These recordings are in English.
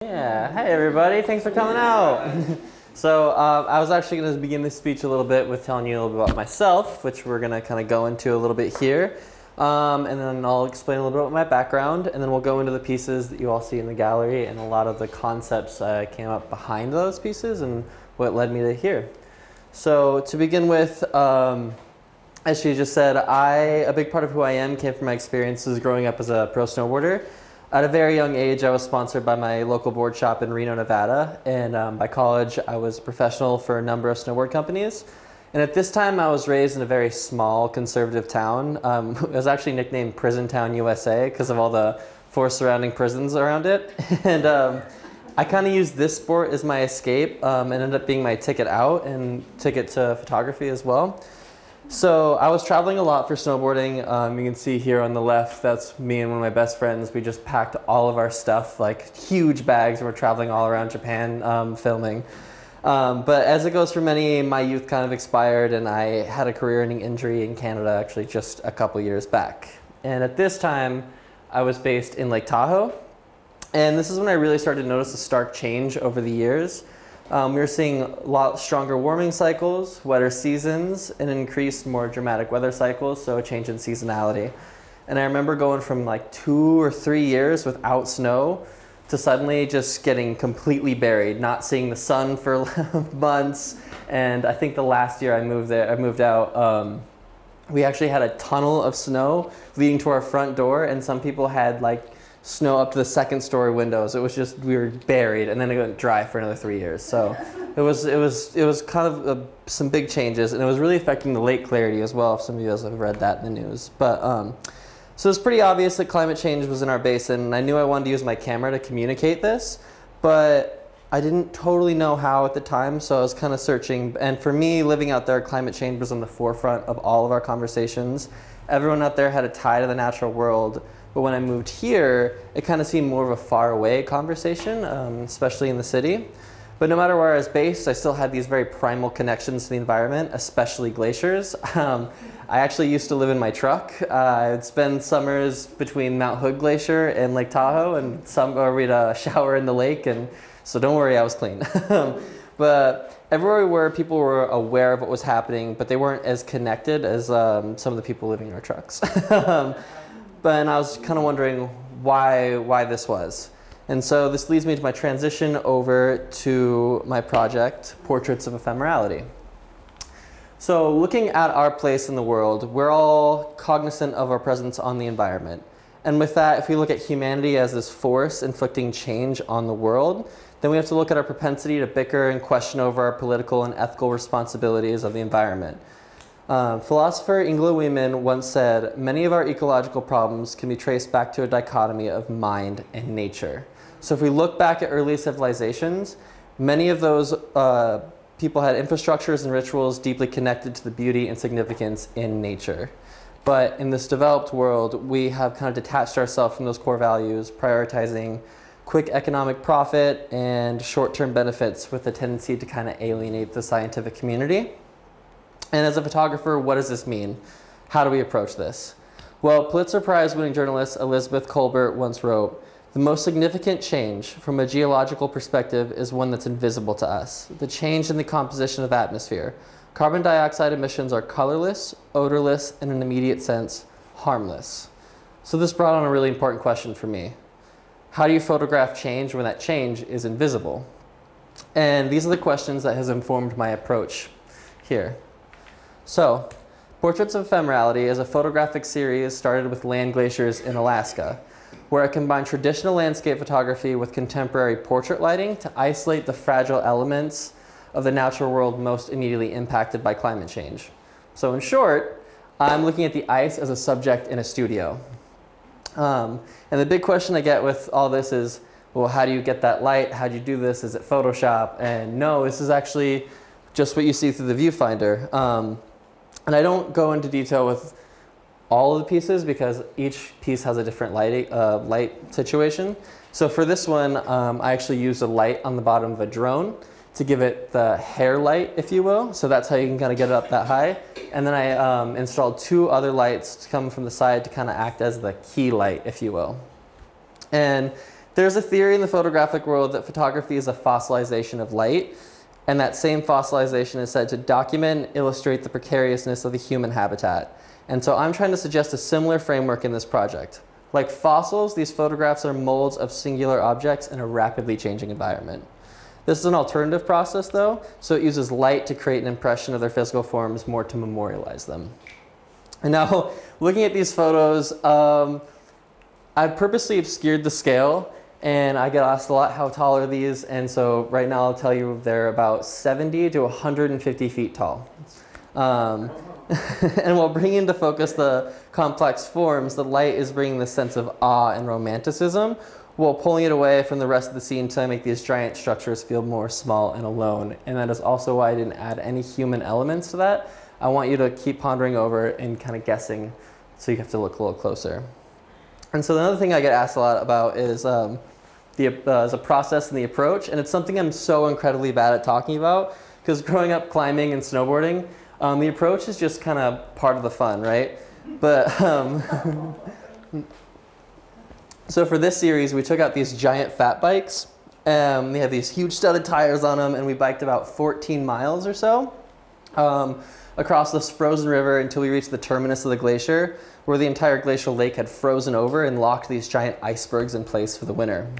Yeah, hey everybody, thanks for coming out. so uh, I was actually going to begin this speech a little bit with telling you a little bit about myself, which we're going to kind of go into a little bit here. Um, and then I'll explain a little bit about my background, and then we'll go into the pieces that you all see in the gallery and a lot of the concepts uh, came up behind those pieces and what led me to here. So to begin with, um, as she just said, I a big part of who I am came from my experiences growing up as a pro snowboarder. At a very young age, I was sponsored by my local board shop in Reno, Nevada, and um, by college, I was a professional for a number of snowboard companies. And at this time, I was raised in a very small conservative town. Um, it was actually nicknamed Prison Town, USA, because of all the four surrounding prisons around it. and um, I kind of used this sport as my escape um, and ended up being my ticket out and ticket to photography as well. So I was traveling a lot for snowboarding. Um, you can see here on the left, that's me and one of my best friends. We just packed all of our stuff, like huge bags, and we're traveling all around Japan um, filming. Um, but as it goes for many, my youth kind of expired, and I had a career-ending injury in Canada actually just a couple years back. And at this time, I was based in Lake Tahoe. And this is when I really started to notice a stark change over the years. Um, we are seeing a lot stronger warming cycles, wetter seasons, and increased more dramatic weather cycles, so a change in seasonality. And I remember going from like two or three years without snow to suddenly just getting completely buried, not seeing the sun for months. And I think the last year I moved there, I moved out. Um, we actually had a tunnel of snow leading to our front door, and some people had like snow up to the second story windows. It was just we were buried, and then it went dry for another three years. So it was it was it was kind of a, some big changes, and it was really affecting the lake clarity as well. If some of you guys have read that in the news, but um, so it's pretty obvious that climate change was in our basin. And I knew I wanted to use my camera to communicate this, but I didn't totally know how at the time, so I was kind of searching. And for me, living out there, climate change was on the forefront of all of our conversations. Everyone out there had a tie to the natural world but when I moved here, it kind of seemed more of a far away conversation, um, especially in the city. But no matter where I was based, I still had these very primal connections to the environment, especially glaciers. Um, I actually used to live in my truck. Uh, I'd spend summers between Mount Hood Glacier and Lake Tahoe, and some, or we'd uh, shower in the lake. And so don't worry, I was clean. but everywhere we were, people were aware of what was happening, but they weren't as connected as um, some of the people living in our trucks. But I was kind of wondering why, why this was. And so this leads me to my transition over to my project, Portraits of Ephemerality. So looking at our place in the world, we're all cognizant of our presence on the environment. And with that, if we look at humanity as this force inflicting change on the world, then we have to look at our propensity to bicker and question over our political and ethical responsibilities of the environment. Uh, philosopher Ingela Weeman once said, many of our ecological problems can be traced back to a dichotomy of mind and nature. So if we look back at early civilizations, many of those uh, people had infrastructures and rituals deeply connected to the beauty and significance in nature. But in this developed world, we have kind of detached ourselves from those core values, prioritizing quick economic profit and short-term benefits with a tendency to kind of alienate the scientific community. And as a photographer, what does this mean? How do we approach this? Well, Pulitzer Prize winning journalist Elizabeth Kolbert once wrote, the most significant change from a geological perspective is one that's invisible to us, the change in the composition of atmosphere. Carbon dioxide emissions are colorless, odorless, and in an immediate sense, harmless. So this brought on a really important question for me. How do you photograph change when that change is invisible? And these are the questions that has informed my approach here. So, Portraits of Ephemerality is a photographic series started with land glaciers in Alaska, where I combine traditional landscape photography with contemporary portrait lighting to isolate the fragile elements of the natural world most immediately impacted by climate change. So in short, I'm looking at the ice as a subject in a studio. Um, and the big question I get with all this is, well, how do you get that light? How do you do this? Is it Photoshop? And no, this is actually just what you see through the viewfinder. Um, and I don't go into detail with all of the pieces because each piece has a different light, uh, light situation. So for this one, um, I actually used a light on the bottom of a drone to give it the hair light, if you will. So that's how you can kind of get it up that high. And then I um, installed two other lights to come from the side to kind of act as the key light, if you will. And there's a theory in the photographic world that photography is a fossilization of light, and that same fossilization is said to document illustrate the precariousness of the human habitat. And so I'm trying to suggest a similar framework in this project. Like fossils, these photographs are molds of singular objects in a rapidly changing environment. This is an alternative process though, so it uses light to create an impression of their physical forms more to memorialize them. And now, looking at these photos, um, I've purposely obscured the scale and I get asked a lot how tall are these and so right now I'll tell you they're about 70 to 150 feet tall. Um, and while bringing into focus the complex forms, the light is bringing the sense of awe and romanticism, while pulling it away from the rest of the scene to make these giant structures feel more small and alone. And that is also why I didn't add any human elements to that. I want you to keep pondering over and kind of guessing, so you have to look a little closer. And so another thing I get asked a lot about is um, the, uh, process and the approach, and it's something I'm so incredibly bad at talking about, because growing up climbing and snowboarding, um, the approach is just kind of part of the fun, right? But um, so for this series, we took out these giant fat bikes. Um, they have these huge studded tires on them, and we biked about 14 miles or so um, across this frozen river until we reached the terminus of the glacier, where the entire glacial lake had frozen over and locked these giant icebergs in place for the winter.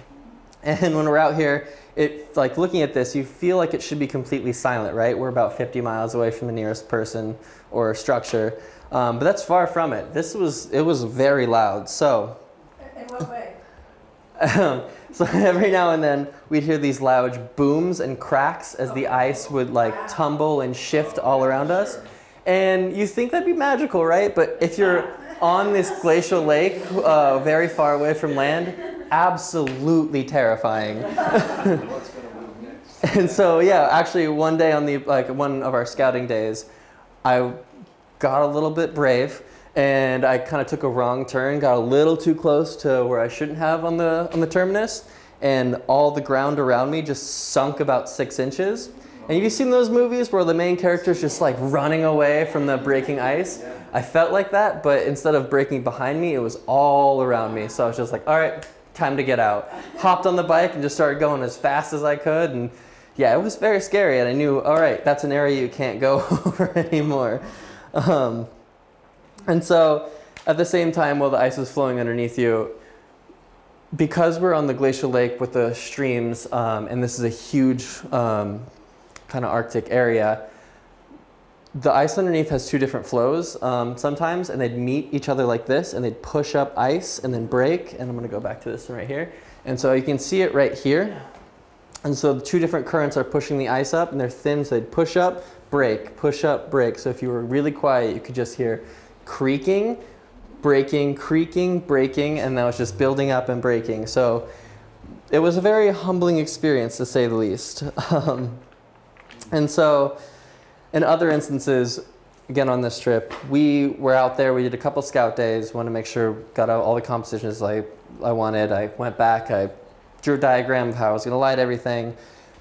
And when we're out here, it like looking at this, you feel like it should be completely silent, right? We're about 50 miles away from the nearest person or structure, um, but that's far from it. This was it was very loud. So. In what way? So every now and then we'd hear these loud booms and cracks as the ice would like tumble and shift all around us. And you think that'd be magical, right? But if you're on this glacial lake uh, very far away from land, absolutely terrifying. and so yeah, actually one day on the like one of our scouting days, I got a little bit brave and I kind of took a wrong turn, got a little too close to where I shouldn't have on the on the terminus, and all the ground around me just sunk about six inches. And have you seen those movies where the main character is just like running away from the breaking ice? I felt like that, but instead of breaking behind me, it was all around me. So I was just like, all right, time to get out. Hopped on the bike and just started going as fast as I could. And yeah, it was very scary. And I knew, all right, that's an area you can't go over anymore. Um, and so at the same time, while the ice was flowing underneath you, because we're on the glacial lake with the streams, um, and this is a huge um, kind of Arctic area, the ice underneath has two different flows um, sometimes, and they'd meet each other like this, and they'd push up ice and then break. And I'm going to go back to this one right here. And so you can see it right here. And so the two different currents are pushing the ice up, and they're thin, so they'd push up, break, push up, break. So if you were really quiet, you could just hear creaking, breaking, creaking, breaking, and that was just building up and breaking. So it was a very humbling experience, to say the least. Um, and so in other instances, again on this trip, we were out there, we did a couple scout days, wanted to make sure, got all the compositions I, I wanted. I went back, I drew a diagram of how I was going to light everything.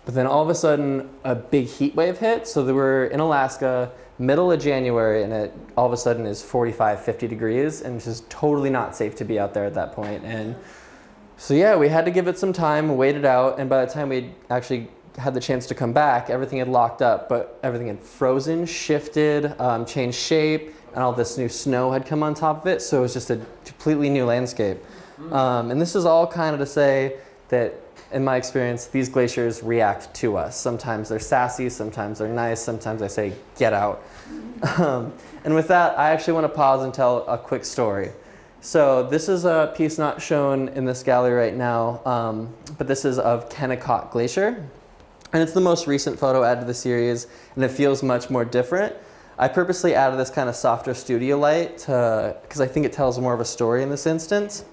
But then all of a sudden, a big heat wave hit. So they were in Alaska, middle of January, and it all of a sudden is 45, 50 degrees, and it's just totally not safe to be out there at that point. And so yeah, we had to give it some time, wait it out, and by the time we actually had the chance to come back, everything had locked up, but everything had frozen, shifted, um, changed shape, and all this new snow had come on top of it. So it was just a completely new landscape. Um, and this is all kind of to say that, in my experience, these glaciers react to us. Sometimes they're sassy, sometimes they're nice, sometimes I say, get out. Um, and with that, I actually want to pause and tell a quick story. So this is a piece not shown in this gallery right now, um, but this is of Kennicott Glacier. And it's the most recent photo added to the series, and it feels much more different. I purposely added this kind of softer studio light because I think it tells more of a story in this instance.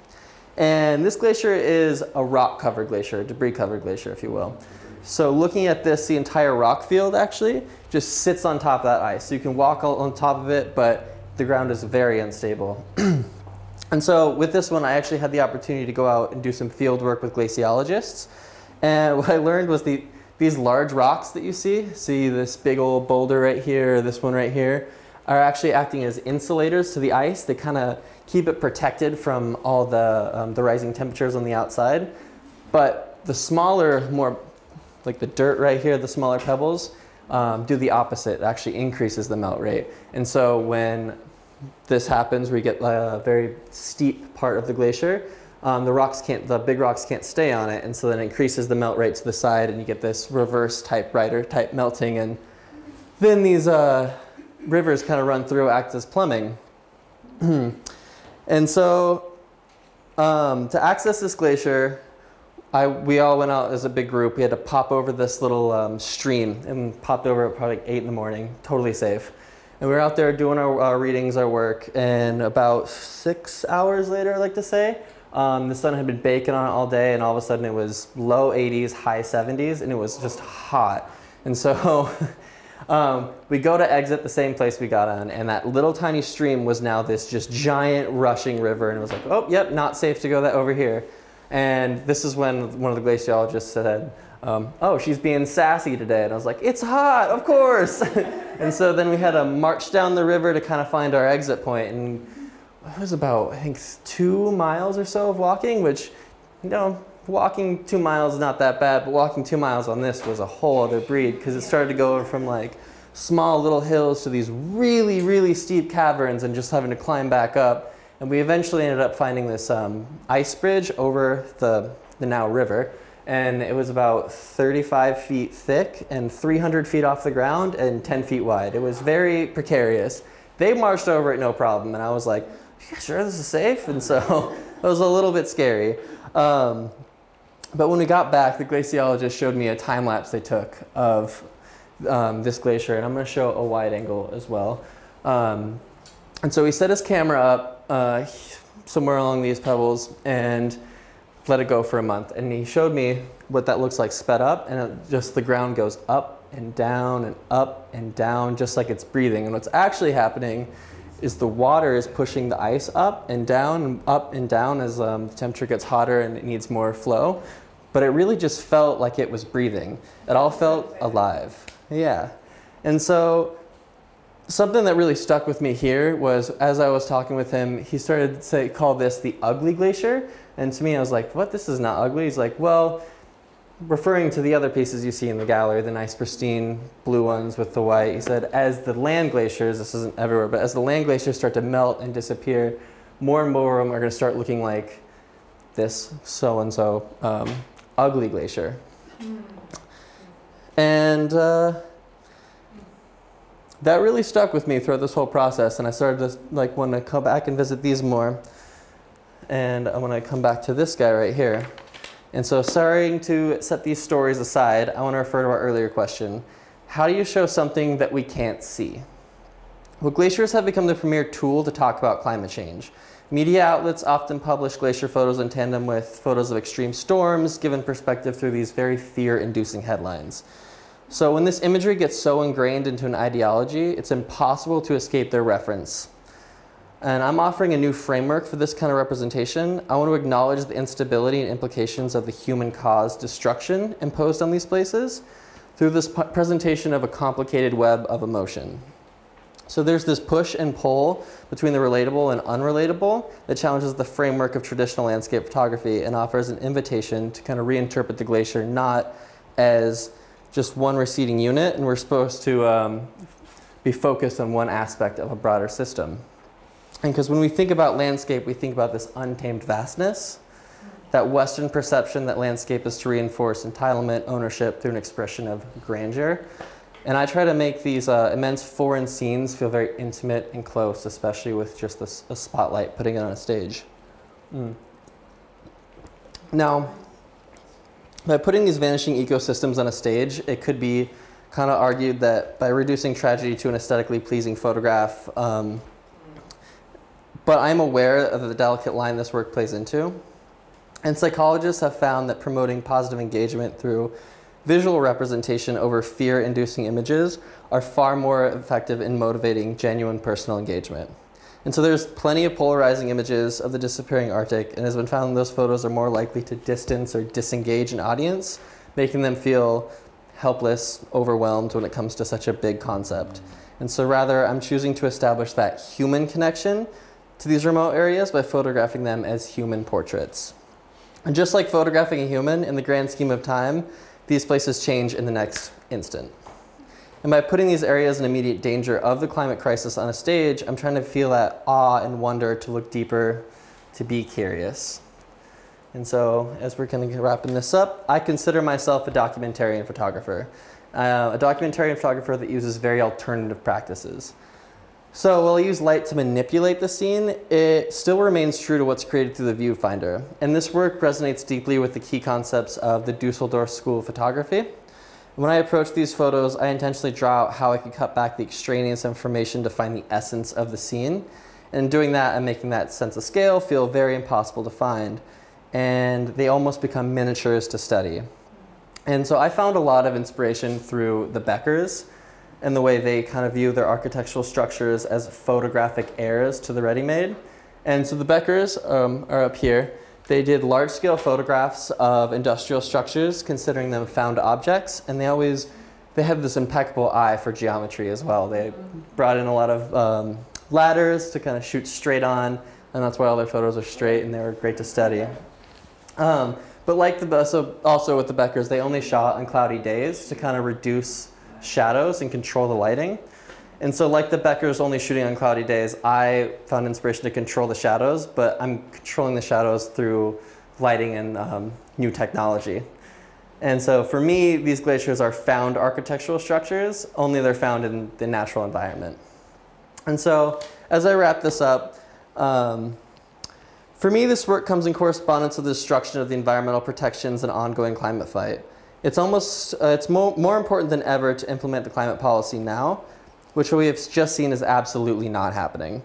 And this glacier is a rock covered glacier, debris covered glacier, if you will. So looking at this, the entire rock field actually just sits on top of that ice. So you can walk on top of it, but the ground is very unstable. and so with this one, I actually had the opportunity to go out and do some field work with glaciologists. And what I learned was the, these large rocks that you see, see this big old boulder right here, this one right here, are actually acting as insulators to the ice. They kind of keep it protected from all the, um, the rising temperatures on the outside. but the smaller, more like the dirt right here, the smaller pebbles, um, do the opposite. It actually increases the melt rate. And so when this happens, we get a very steep part of the glacier. Um, the rocks can't, the big rocks can't stay on it, and so then it increases the melt rate to the side, and you get this reverse typewriter type melting, and then these uh, rivers kind of run through, act as plumbing. and so um, to access this glacier, I, we all went out as a big group. We had to pop over this little um, stream and popped over at probably 8 in the morning, totally safe. And we were out there doing our, our readings, our work, and about six hours later, I like to say, um, the sun had been baking on it all day, and all of a sudden it was low 80s, high 70s, and it was just hot. And so um, we go to exit the same place we got on, and that little tiny stream was now this just giant rushing river, and it was like, oh, yep, not safe to go that over here. And this is when one of the glaciologists said, um, oh, she's being sassy today. And I was like, it's hot, of course. and so then we had to march down the river to kind of find our exit point. And it was about, I think, two miles or so of walking, which, you know, walking two miles is not that bad, but walking two miles on this was a whole other breed because it started to go from like small little hills to these really, really steep caverns and just having to climb back up. And we eventually ended up finding this um, ice bridge over the, the Now River. And it was about 35 feet thick and 300 feet off the ground and 10 feet wide. It was very precarious. They marched over it no problem. And I was like, sure this is safe? And so it was a little bit scary. Um, but when we got back, the glaciologist showed me a time lapse they took of um, this glacier, and I'm going to show a wide angle as well. Um, and so he set his camera up uh, somewhere along these pebbles and let it go for a month. And he showed me what that looks like sped up, and it, just the ground goes up and down and up and down, just like it's breathing. And what's actually happening is the water is pushing the ice up and down up and down as um, the temperature gets hotter and it needs more flow. But it really just felt like it was breathing. It all felt alive. Yeah. And so something that really stuck with me here was as I was talking with him, he started to say, call this the ugly glacier. And to me, I was like, what? This is not ugly. He's like, well, referring to the other pieces you see in the gallery, the nice pristine blue ones with the white, he said, as the land glaciers, this isn't everywhere, but as the land glaciers start to melt and disappear, more and more of them are going to start looking like this so-and-so um, ugly glacier. And uh, that really stuck with me throughout this whole process, and I started to like want to come back and visit these more. And I want to come back to this guy right here. And so starting to set these stories aside, I want to refer to our earlier question. How do you show something that we can't see? Well, glaciers have become the premier tool to talk about climate change. Media outlets often publish glacier photos in tandem with photos of extreme storms, given perspective through these very fear-inducing headlines. So when this imagery gets so ingrained into an ideology, it's impossible to escape their reference. And I'm offering a new framework for this kind of representation. I want to acknowledge the instability and implications of the human caused destruction imposed on these places through this presentation of a complicated web of emotion. So there's this push and pull between the relatable and unrelatable that challenges the framework of traditional landscape photography and offers an invitation to kind of reinterpret the glacier not as just one receding unit, and we're supposed to um, be focused on one aspect of a broader system. And because when we think about landscape, we think about this untamed vastness, that Western perception that landscape is to reinforce entitlement, ownership through an expression of grandeur. And I try to make these uh, immense foreign scenes feel very intimate and close, especially with just a, a spotlight putting it on a stage. Mm. Now, by putting these vanishing ecosystems on a stage, it could be kind of argued that by reducing tragedy to an aesthetically pleasing photograph, um, but I'm aware of the delicate line this work plays into. And psychologists have found that promoting positive engagement through visual representation over fear-inducing images are far more effective in motivating genuine personal engagement. And so there's plenty of polarizing images of the disappearing Arctic, and it has been found those photos are more likely to distance or disengage an audience, making them feel helpless, overwhelmed when it comes to such a big concept. And so rather, I'm choosing to establish that human connection to these remote areas by photographing them as human portraits. And just like photographing a human in the grand scheme of time, these places change in the next instant. And by putting these areas in immediate danger of the climate crisis on a stage, I'm trying to feel that awe and wonder to look deeper, to be curious. And so, as we're kind of wrapping this up, I consider myself a documentarian photographer, uh, a documentarian photographer that uses very alternative practices. So while I use light to manipulate the scene, it still remains true to what's created through the viewfinder. And this work resonates deeply with the key concepts of the Dusseldorf School of Photography. When I approach these photos, I intentionally draw out how I could cut back the extraneous information to find the essence of the scene. And in doing that, I'm making that sense of scale feel very impossible to find. And they almost become miniatures to study. And so I found a lot of inspiration through the Bechers and the way they kind of view their architectural structures as photographic heirs to the ready-made. And so the Bechers um, are up here. They did large-scale photographs of industrial structures, considering them found objects, and they always they have this impeccable eye for geometry as well. They brought in a lot of um, ladders to kind of shoot straight on, and that's why all their photos are straight, and they were great to study. Um, but like the so also with the Bechers, they only shot on cloudy days to kind of reduce shadows and control the lighting. And so like the Bechers only shooting on cloudy days, I found inspiration to control the shadows, but I'm controlling the shadows through lighting and um, new technology. And so for me, these glaciers are found architectural structures, only they're found in the natural environment. And so as I wrap this up, um, for me, this work comes in correspondence with the destruction of the environmental protections and ongoing climate fight. It's almost, uh, it's more, more important than ever to implement the climate policy now, which we have just seen is absolutely not happening.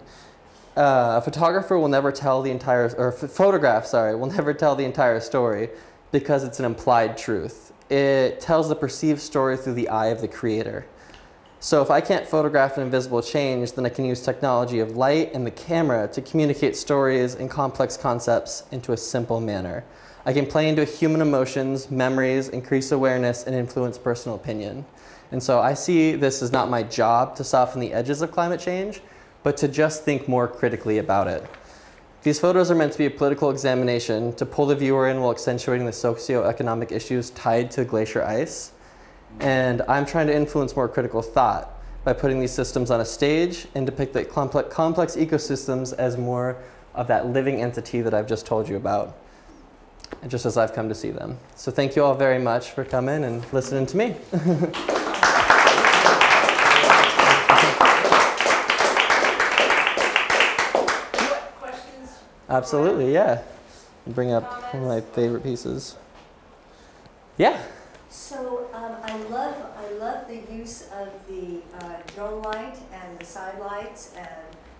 Uh, a photographer will never tell the entire, or photograph, sorry, will never tell the entire story because it's an implied truth. It tells the perceived story through the eye of the creator. So if I can't photograph an invisible change, then I can use technology of light and the camera to communicate stories and complex concepts into a simple manner. I can play into human emotions, memories, increase awareness, and influence personal opinion. And so I see this as not my job to soften the edges of climate change, but to just think more critically about it. These photos are meant to be a political examination to pull the viewer in while accentuating the socioeconomic issues tied to glacier ice. And I'm trying to influence more critical thought by putting these systems on a stage and depict the complex ecosystems as more of that living entity that I've just told you about just as I've come to see them. So thank you all very much for coming and listening to me. Absolutely, yeah. Bring up Comments? one of my favorite pieces. Yeah. So um, I love I love the use of the uh, drone light and the side lights and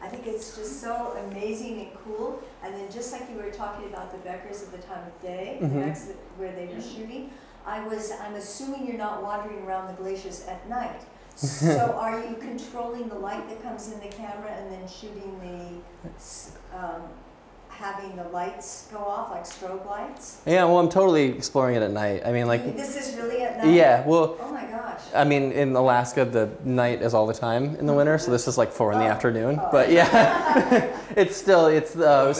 I think it's just so amazing and cool. And then just like you were talking about the Bechers at the time of day, mm -hmm. that's where they were shooting, I was, I'm assuming you're not wandering around the glaciers at night. so are you controlling the light that comes in the camera and then shooting the um, having the lights go off, like strobe lights? Yeah, well, I'm totally exploring it at night. I mean, like. This is really at night? Yeah, well. Oh my gosh. I mean, in Alaska, the night is all the time in the winter, so this is like four in the oh. afternoon. Oh. But yeah, it's still, it's. Uh,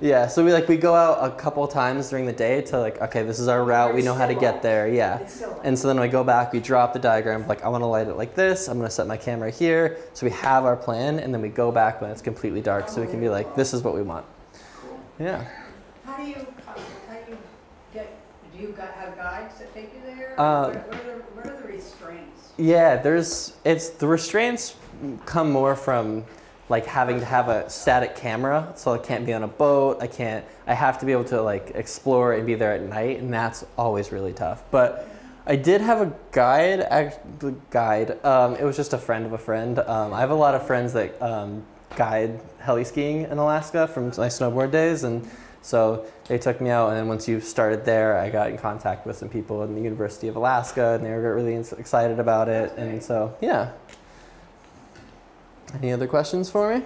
yeah, so we like we go out a couple times during the day to like okay this is our route we know how to get there yeah and so then we go back we drop the diagram like I want to light it like this I'm gonna set my camera here so we have our plan and then we go back when it's completely dark so we can be like this is what we want yeah. How do you, how do you get, do you have guides that take you there? Uh, what, what, are the, what are the restraints? Yeah, there's, it's, the restraints come more from like having to have a static camera so I can't be on a boat I can't I have to be able to like explore and be there at night and that's always really tough but I did have a guide actually guide um, it was just a friend of a friend um, I have a lot of friends that um, guide heli skiing in Alaska from my snowboard days. And so they took me out. And then once you started there, I got in contact with some people in the University of Alaska and they were really excited about it. And so, yeah. Any other questions for me?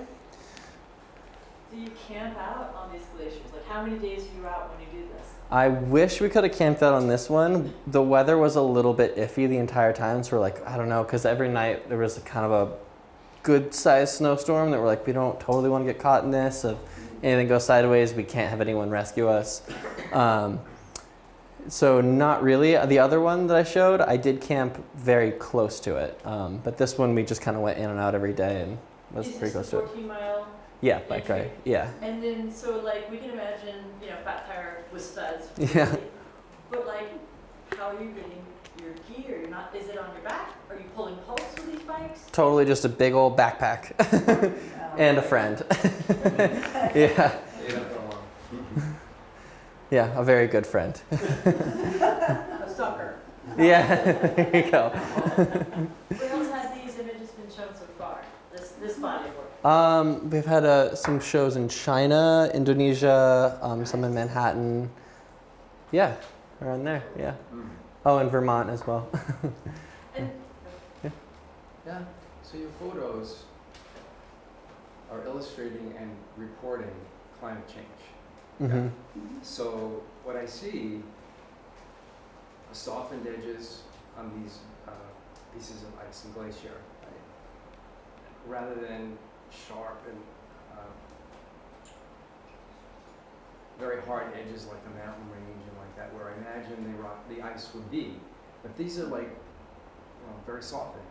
Do you camp out on these glaciers? Like how many days are you out when you do this? I wish we could have camped out on this one. The weather was a little bit iffy the entire time, so we're like, I don't know, because every night there was kind of a good sized snowstorm that we're like, we don't totally want to get caught in this. If anything goes sideways, we can't have anyone rescue us. um, so not really. The other one that I showed, I did camp very close to it, um, but this one we just kind of went in and out every day and was Is pretty close to it. 14 mile? Yeah, bike ride. Yeah. And then, so like, we can imagine, you know, fat tire with studs. Yeah. But like, how are you getting your gear? You're not, is it on your back? Are you pulling poles with these bikes? Totally just a big old backpack and a friend. yeah. Yeah, a very good friend. A sucker. Yeah, there you go. Where else have these images been shown so far? This, this body of work? Um, we've had uh, some shows in China, Indonesia, um, some in Manhattan. Yeah, around there. Yeah. Oh, and Vermont as well. And Yeah, so your photos are illustrating and reporting climate change. hmm So what I see are softened edges on these uh, pieces of ice and glacier, right? rather than sharp and uh, very hard edges like the mountain range and like that, where I imagine the rock, the ice would be. But these are like, know, very softened.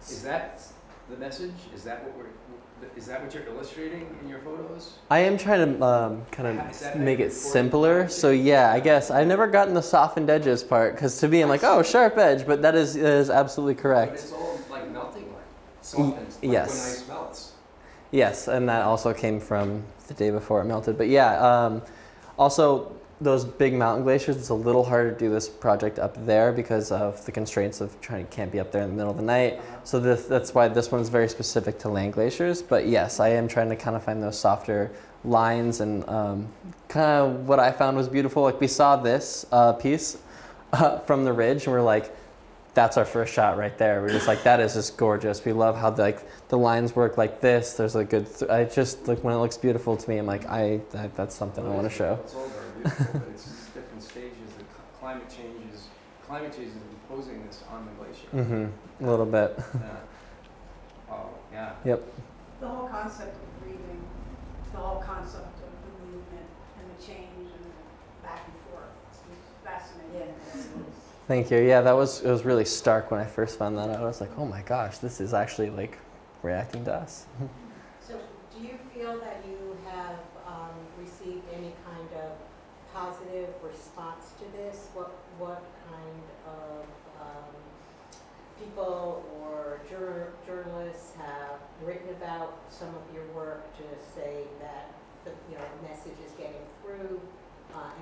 Is that the message? Is that what we're? Is that what you're illustrating in your photos? I am trying to um, kind of make it simpler. So yeah, I guess I've never gotten the softened edges part because to me I'm like, oh, sharp edge, but that is is absolutely But correct. it's all like melting, like softened, like yes. when ice melts. Yes, and that also came from the day before it melted. But yeah, um, also those big mountain glaciers. It's a little harder to do this project up there because of the constraints of trying to can't be up there in the middle of the night. So this, that's why this one's very specific to land glaciers. But yes, I am trying to kind of find those softer lines and um, kind of what I found was beautiful. Like we saw this uh, piece uh, from the ridge, and we're like, that's our first shot right there. We're just like, that is just gorgeous. We love how like the lines work like this. There's a good. Th- I just like when it looks beautiful to me. I'm like, I that, that's something I want to show. It's all very beautiful, but it's just different stages. The cl- climate change is climate change is imposing this on the glacier. Mm-hmm. A little bit. Yeah. Oh, yeah. Yep. The whole concept of breathing, the whole concept of the movement and the change and the back and forth is fascinating. Thank you. Yeah, that was it was really stark when I first found that out. I was like, oh my gosh, this is actually like reacting to us. So do you feel that you have um, received any kind of positive response to this? What, what kind of um, people or jur- journalists have written about some of your work to say that the, you know, message is getting through? Uh,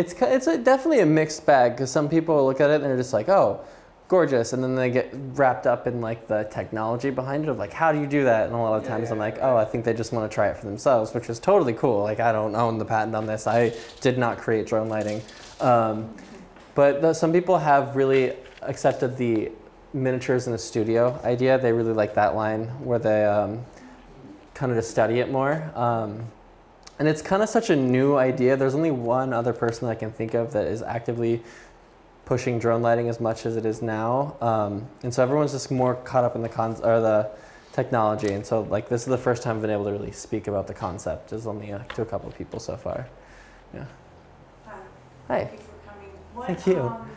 It's it's a, definitely a mixed bag because some people look at it and they're just like, oh, gorgeous, and then they get wrapped up in like the technology behind it of like, how do you do that? And a lot of times yeah, I'm like, oh, I think they just want to try it for themselves, which is totally cool. Like I don't own the patent on this. I did not create drone lighting, um, but the, some people have really accepted the miniatures in a studio idea. They really like that line where they um, kind of just study it more. Um, and it's kind of such a new idea. There's only one other person that I can think of that is actively pushing drone lighting as much as it is now. Um, and so everyone's just more caught up in the con- or the technology. And so like this is the first time I've been able to really speak about the concept. Is only uh, to a couple of people so far. Hi, Hi. thank you for coming. What, Thank you. um,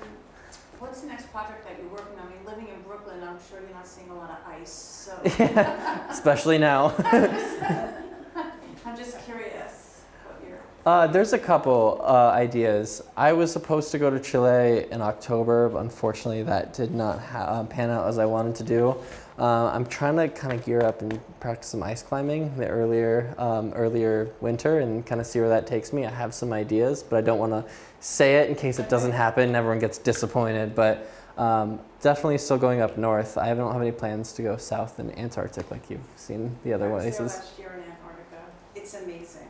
What's the next project that you're working on? I mean, living in Brooklyn, I'm sure you're not seeing a lot of ice, so Especially now. I'm just curious what you're. Uh, there's a couple uh, ideas. I was supposed to go to Chile in October, but unfortunately that did not ha- uh, pan out as I wanted to do. Uh, I'm trying to kind of gear up and practice some ice climbing the earlier um, earlier winter and kind of see where that takes me. I have some ideas, but I don't want to say it in case it doesn't happen. and Everyone gets disappointed, but um, definitely still going up north. I don't have any plans to go south in Antarctic like you've seen the other I was there places. last year in Antarctica. It's amazing.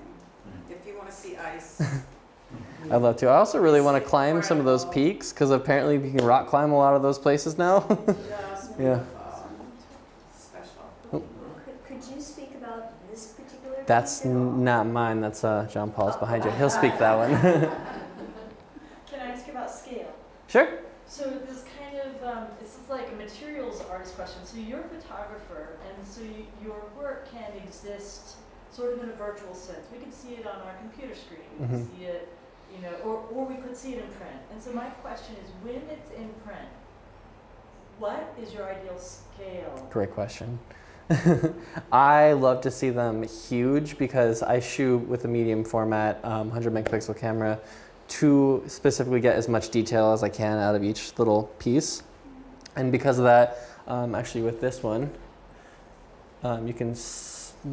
If you want to see ice. I'd love to. I also really want to climb some of those peaks because apparently you can rock climb a lot of those places now. Yeah. Special. Could, could you speak about this particular? That's piece at all? n- not mine. That's uh, John Paul's behind you. He'll speak that one. Can I ask you about scale? sure. So this kind of, um, this is like a materials artist question. So you're a photographer, and so y your work can exist sort of in a virtual sense. We can see it on our computer screen. We can Mhm. see it you know, or, or we could see it in print. And so my question is, when it's in print, what is your ideal scale? Great question. I love to see them huge because I shoot with a medium format, um, 100 megapixel camera, to specifically get as much detail as I can out of each little piece. And because of that, um, actually with this one, um, you can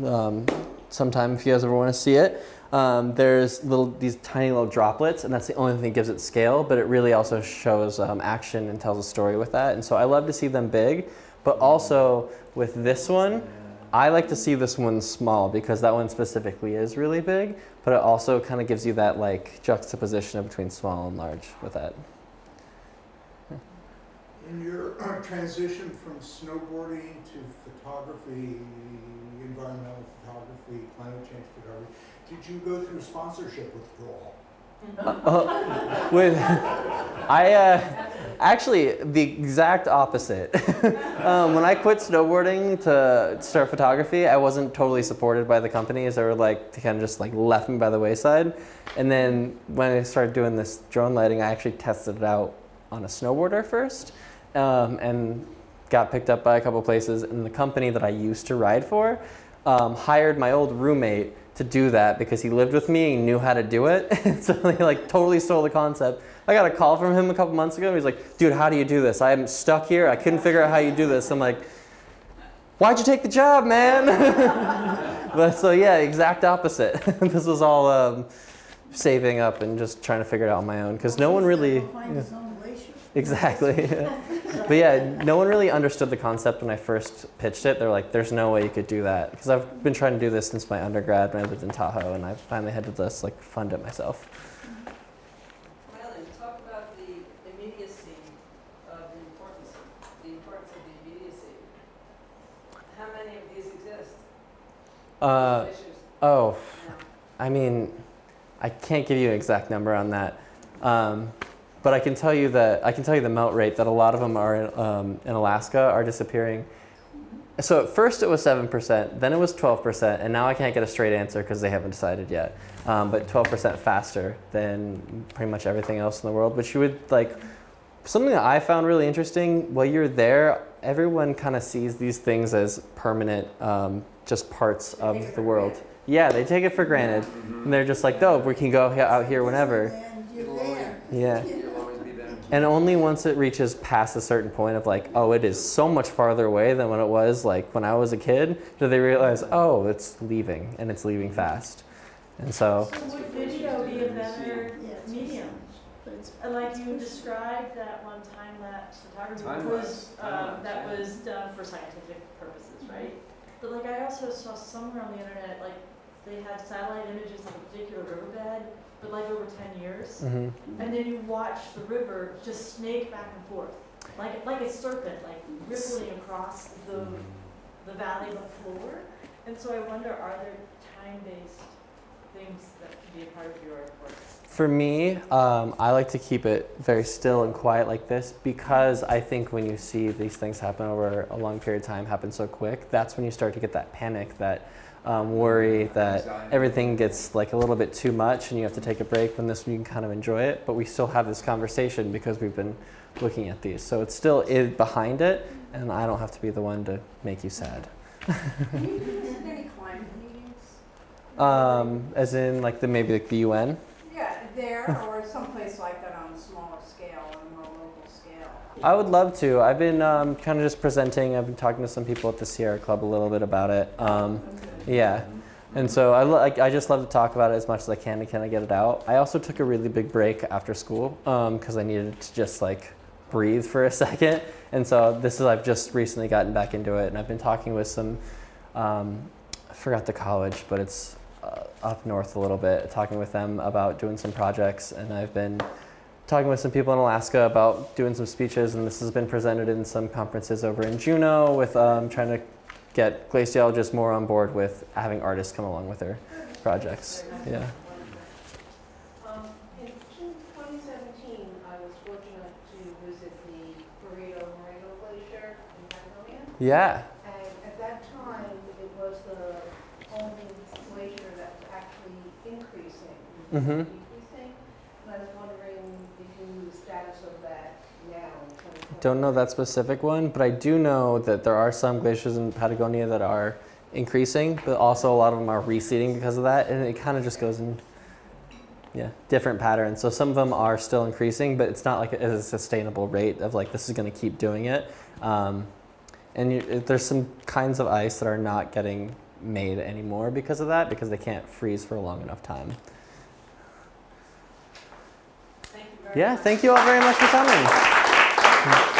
um, sometime if you guys ever want to see it. Um, there's little these tiny little droplets, and that's the only thing that gives it scale. But it really also shows um, action and tells a story with that. And so I love to see them big, but also with this one, I like to see this one small because that one specifically is really big. But it also kind of gives you that like juxtaposition between small and large with that. In your transition from snowboarding to photography, environmental photography, climate change photography, did you go through sponsorship withdrawal? Uh, with I uh, actually the exact opposite. um, when I quit snowboarding to start photography, I wasn't totally supported by the companies. They were like kind of just like left me by the wayside. And then when I started doing this drone lighting, I actually tested it out on a snowboarder first, um, and got picked up by a couple places. And the company that I used to ride for um, hired my old roommate to do that because he lived with me and knew how to do it. so he like totally stole the concept. I got a call from him a couple months ago. He's like, "Dude, how do you do this? I'm stuck here. I couldn't figure out how you do this." I'm like, "Why'd you take the job, man?" but so yeah, exact opposite. this was all um, saving up and just trying to figure it out on my own because no one really. Find yeah. his own. Exactly. But yeah, no one really understood the concept when I first pitched it. They're like, "There's no way you could do that," because I've been trying to do this since my undergrad when I lived in Tahoe, and I finally had to just like fund it myself. Well, talk about the immediacy of the importance, the importance of immediacy. How many of these exist? Uh, oh. I mean, I can't give you an exact number on that, um, but I can tell you that I can tell you the melt rate that a lot of them are in, um, in Alaska are disappearing. So at first it was seven percent, then it was twelve percent, and now I can't get a straight answer because they haven't decided yet. Um, but twelve percent faster than pretty much everything else in the world. But you would like something that I found really interesting. While you're there, everyone kind of sees these things as permanent, um, just parts of the world. granted. Yeah, they take it for granted. And they're just like, oh, we can go out here whenever. And you're It'll always- there. Yeah. You'll always be there. And only once it reaches past a certain point of like, oh, it is so much farther away than when it was like when I was a kid, do they realize, oh, it's leaving and it's leaving fast. And so, So would video be a better medium? But it's- Like you described that one time lapse photography Time was, um, that was done for scientific purposes, right? But like I also saw somewhere on the internet, like they had satellite images of a particular riverbed, but like over ten years. mhm. And then you watch the river just snake back and forth, like, like a serpent, like rippling across the, the valley floor. And so I wonder, are there time-based things that could be a part of your work? For me, um, I like to keep it very still and quiet like this because I think when you see these things happen over a long period of time, happen so quick, that's when you start to get that panic, that um, worry, that everything gets like a little bit too much and you have to take a break. When this, you can kind of enjoy it, but we still have this conversation because we've been looking at these. So it's still i behind it, and I don't have to be the one to make you sad. Can you do this at any climate meetings? Um, as in, like the maybe like the UN. Yeah, there or someplace like that on a smaller scale, on a more local scale. I would love to. I've been um, kind of just presenting. I've been talking to some people at the Sierra Club a little bit about it. Um, yeah, and so I, like, I just love to talk about it as much as I can to kind of get it out. I also took a really big break after school because I needed to just like breathe for a second. And so this is I've just recently gotten back into it, and I've been talking with some. Um, I forgot the college, but it's uh, up north a little bit. Talking with them about doing some projects, and I've been talking with some people in Alaska about doing some speeches, and this has been presented in some conferences over in Juneau with um, trying to get glaciologists more on board with having artists come along with their projects. Yeah. Um, in 2017, I was fortunate to visit the Perito Moreno Glacier in Patagonia. Yeah. And at that time, it was the only glacier that was actually increasing, Mhm. decreasing. Don't know that specific one, but I do know that there are some glaciers in Patagonia that are increasing, but also a lot of them are receding because of that, and it kind of just goes in yeah different patterns. So some of them are still increasing, but it's not like a, a sustainable rate of like this is going to keep doing it. Um, and you, there's some kinds of ice that are not getting made anymore because of that, because they can't freeze for a long enough time. Thank you very Yeah, much. thank you all very much for coming. Thank you.